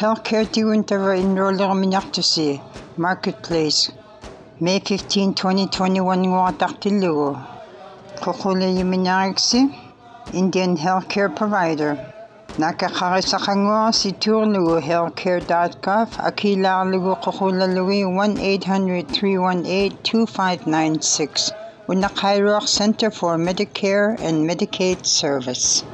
Healthcare tiwintara enrollerminartusi Marketplace. May 15, 2021 nguatartillugu Qoqulayimiñariksi Indian Healthcare Provider. Nakaqarisaqanguа siturlugu healthcare.gov akilaarlugu qoqulallugi 1-800-318-2596 Unaqairuaq Center for Medicare and Medicaid Service.